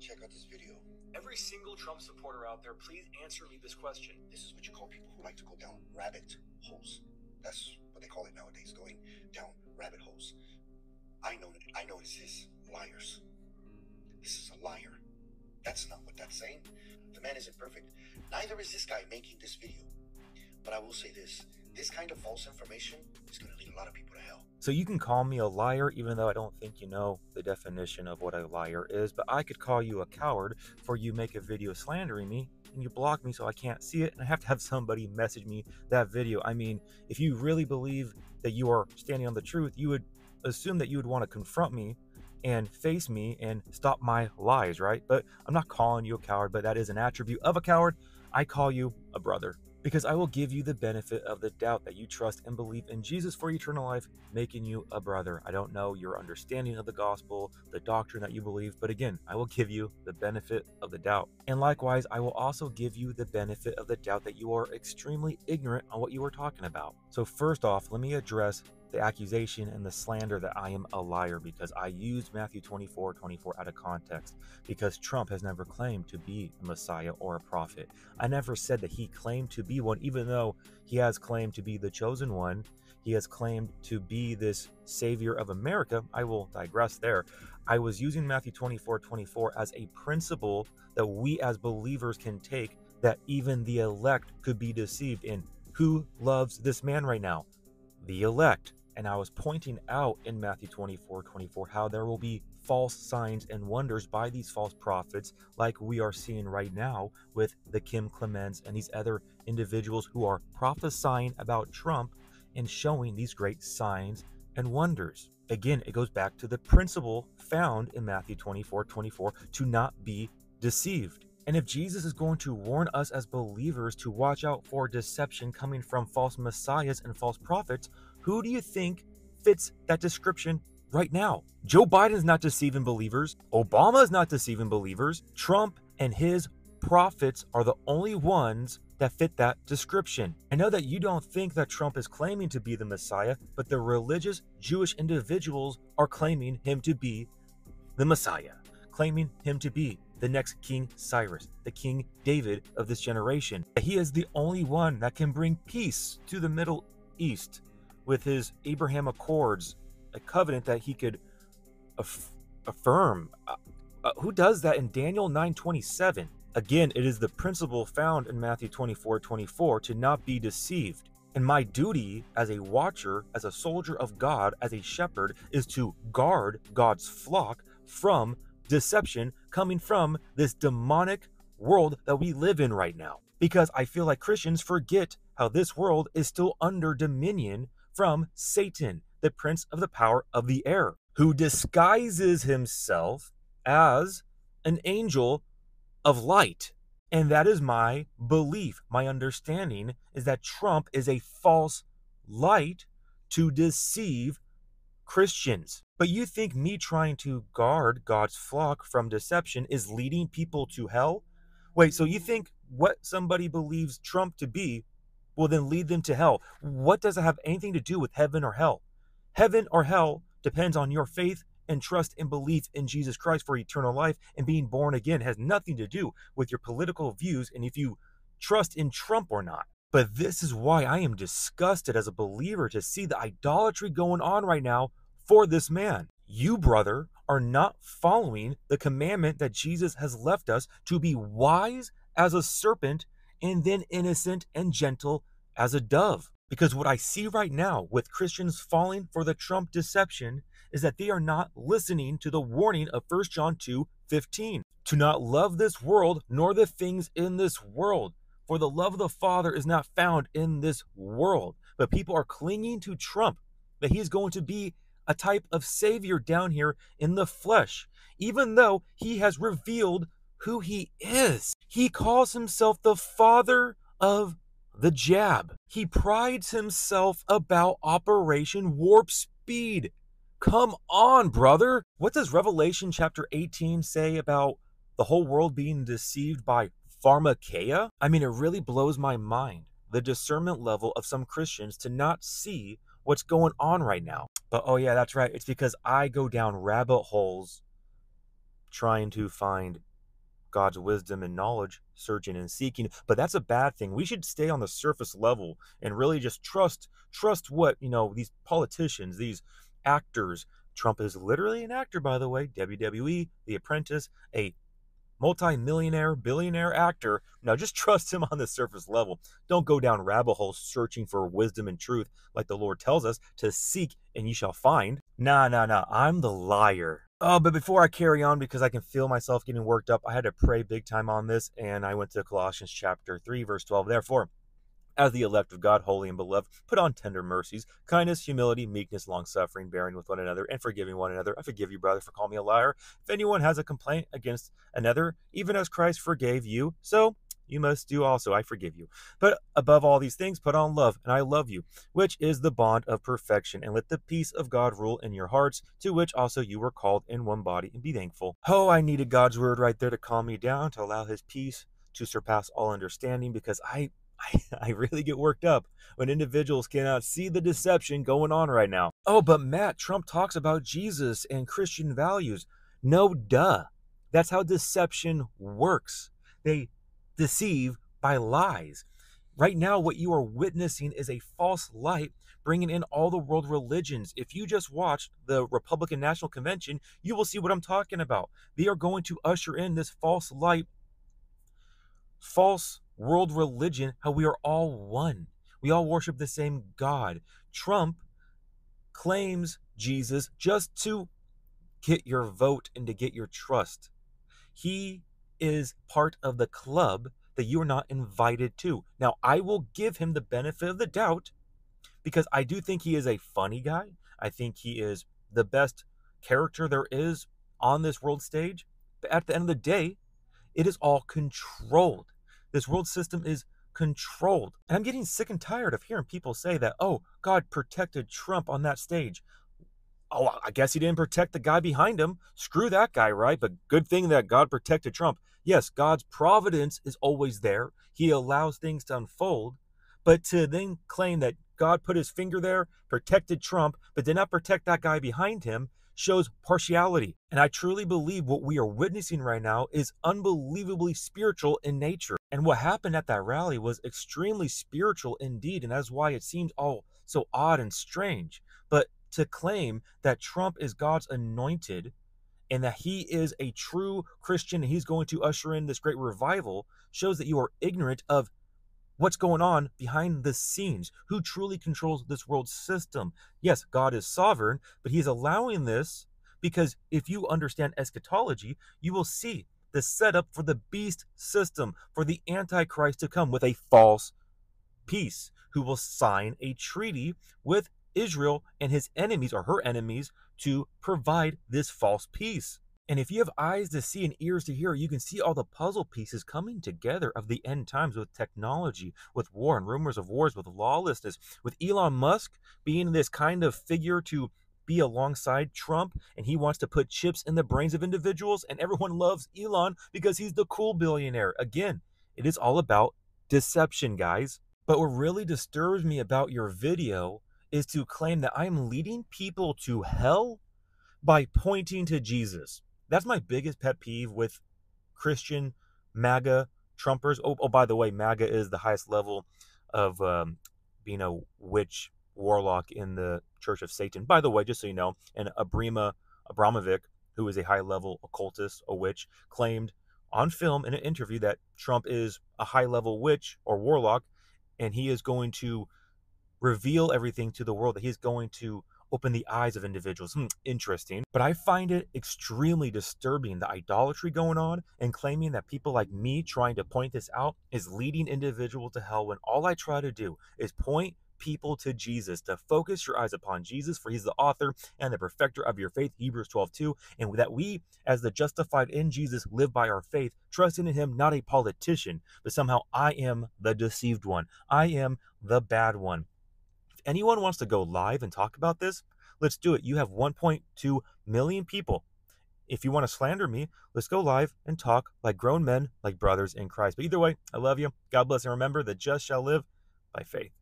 Check out this video. Every single Trump supporter out there, please answer me this question. This is what you call people who like to go down rabbit holes. That's what they call it nowadays, going down rabbit holes. I know I know this is liars. This is a liar. That's not what that's saying. The man isn't perfect. Neither is this guy making this video. But I will say this this kind of false information is going to lead a lot of people to hell. So you can call me a liar, even though I don't think you know the definition of what a liar is, but I could call you a coward for you make a video slandering me and you block me so I can't see it and I have to have somebody message me that video. I mean, if you really believe that you are standing on the truth, you would assume that you would want to confront me and face me and stop my lies, right? But I'm not calling you a coward, but that is an attribute of a coward. I call you a brother because I will give you the benefit of the doubt that you trust and believe in Jesus for eternal life, making you a brother. I don't know your understanding of the gospel, the doctrine that you believe, but again, I will give you the benefit of the doubt. And likewise, I will also give you the benefit of the doubt that you are extremely ignorant on what you are talking about. So, first off, let me address the accusation and the slander that I am a liar because I used Matthew 24 24 out of context because Trump has never claimed to be a Messiah or a prophet. I never said that he claimed to be one, even though he has claimed to be the chosen one. He has claimed to be this savior of America. I will digress there. I was using Matthew 24 24 as a principle that we as believers can take that even the elect could be deceived in. Who loves this man right now? The elect and I was pointing out in Matthew 24 24 how there will be false signs and wonders by these false prophets, like we are seeing right now with the Kim Clements and these other individuals who are prophesying about Trump and showing these great signs and wonders. Again, it goes back to the principle found in Matthew 24 24 to not be deceived. And if Jesus is going to warn us as believers to watch out for deception coming from false messiahs and false prophets, who do you think fits that description right now? Joe Biden is not deceiving believers. Obama is not deceiving believers. Trump and his prophets are the only ones that fit that description. I know that you don't think that Trump is claiming to be the Messiah, but the religious Jewish individuals are claiming him to be the Messiah, claiming him to be the next King Cyrus, the King David of this generation. He is the only one that can bring peace to the Middle East with his Abraham Accords, a covenant that he could aff- affirm. Uh, uh, who does that in Daniel 9:27? Again, it is the principle found in Matthew 24 24 to not be deceived. And my duty as a watcher, as a soldier of God, as a shepherd, is to guard God's flock from deception coming from this demonic world that we live in right now. Because I feel like Christians forget how this world is still under dominion from Satan, the prince of the power of the air, who disguises himself as an angel of light. And that is my belief. My understanding is that Trump is a false light to deceive Christians. But you think me trying to guard God's flock from deception is leading people to hell? Wait, so you think what somebody believes Trump to be will then lead them to hell? What does it have anything to do with heaven or hell? Heaven or hell depends on your faith and trust and belief in Jesus Christ for eternal life and being born again it has nothing to do with your political views and if you trust in Trump or not. But this is why I am disgusted as a believer to see the idolatry going on right now for this man. You, brother, are not following the commandment that Jesus has left us to be wise as a serpent and then innocent and gentle as a dove. Because what I see right now with Christians falling for the Trump deception is that they are not listening to the warning of 1 John 2 15 to not love this world nor the things in this world. For the love of the Father is not found in this world. But people are clinging to Trump, that he's going to be a type of savior down here in the flesh, even though he has revealed who he is. He calls himself the father of the jab. He prides himself about Operation Warp Speed. Come on, brother. What does Revelation chapter 18 say about the whole world being deceived by pharmakeia? I mean, it really blows my mind the discernment level of some Christians to not see what's going on right now. But oh, yeah, that's right. It's because I go down rabbit holes trying to find God's wisdom and knowledge, searching and seeking. But that's a bad thing. We should stay on the surface level and really just trust trust what, you know, these politicians, these actors. Trump is literally an actor, by the way. WWE, The Apprentice, a multi-millionaire, billionaire actor. Now just trust him on the surface level. Don't go down rabbit holes searching for wisdom and truth like the Lord tells us to seek and ye shall find. Nah, nah, nah. I'm the liar. Oh, but before I carry on, because I can feel myself getting worked up, I had to pray big time on this, and I went to Colossians chapter 3, verse 12. Therefore, as the elect of God, holy and beloved, put on tender mercies, kindness, humility, meekness, long suffering, bearing with one another, and forgiving one another. I forgive you, brother, for calling me a liar. If anyone has a complaint against another, even as Christ forgave you, so you must do also. I forgive you. But above all these things, put on love, and I love you, which is the bond of perfection. And let the peace of God rule in your hearts, to which also you were called in one body, and be thankful. Oh, I needed God's word right there to calm me down, to allow his peace to surpass all understanding, because I I, really get worked up when individuals cannot see the deception going on right now. Oh, but Matt, Trump talks about Jesus and Christian values. No, duh. That's how deception works. They deceive by lies. Right now, what you are witnessing is a false light bringing in all the world religions. If you just watched the Republican National Convention, you will see what I'm talking about. They are going to usher in this false light, false world religion, how we are all one. We all worship the same God. Trump claims Jesus just to get your vote and to get your trust. He is part of the club that you are not invited to. Now, I will give him the benefit of the doubt because I do think he is a funny guy. I think he is the best character there is on this world stage. But at the end of the day, it is all controlled. This world system is controlled. And I'm getting sick and tired of hearing people say that, oh, God protected Trump on that stage. Oh, I guess he didn't protect the guy behind him. Screw that guy, right? But good thing that God protected Trump. Yes, God's providence is always there. He allows things to unfold. But to then claim that God put his finger there, protected Trump, but did not protect that guy behind him shows partiality. And I truly believe what we are witnessing right now is unbelievably spiritual in nature. And what happened at that rally was extremely spiritual indeed. And that's why it seemed all so odd and strange. To claim that Trump is God's anointed and that he is a true Christian and he's going to usher in this great revival shows that you are ignorant of what's going on behind the scenes, who truly controls this world system. Yes, God is sovereign, but he's allowing this because if you understand eschatology, you will see the setup for the beast system, for the Antichrist to come with a false peace, who will sign a treaty with Israel and his enemies or her enemies to provide this false peace. And if you have eyes to see and ears to hear, you can see all the puzzle pieces coming together of the end times with technology, with war and rumors of wars, with lawlessness, with Elon Musk being this kind of figure to be alongside Trump and he wants to put chips in the brains of individuals and everyone loves Elon because he's the cool billionaire. Again, it is all about deception, guys. But what really disturbs me about your video is to claim that I'm leading people to hell by pointing to Jesus. That's my biggest pet peeve with Christian MAGA Trumpers. Oh, oh by the way, MAGA is the highest level of um, being a witch warlock in the Church of Satan. By the way, just so you know, and Abrima Abramovic, who is a high level occultist, a witch, claimed on film in an interview that Trump is a high level witch or warlock, and he is going to reveal everything to the world, that he's going to open the eyes of individuals. Hmm, interesting. But I find it extremely disturbing the idolatry going on and claiming that people like me trying to point this out is leading individuals to hell when all I try to do is point people to Jesus, to focus your eyes upon Jesus, for he's the author and the perfecter of your faith, Hebrews 12, 2, and that we, as the justified in Jesus, live by our faith, trusting in him, not a politician, but somehow I am the deceived one. I am the bad one anyone wants to go live and talk about this, let's do it. You have 1.2 million people. If you want to slander me, let's go live and talk like grown men, like brothers in Christ. But either way, I love you. God bless. And remember, the just shall live by faith.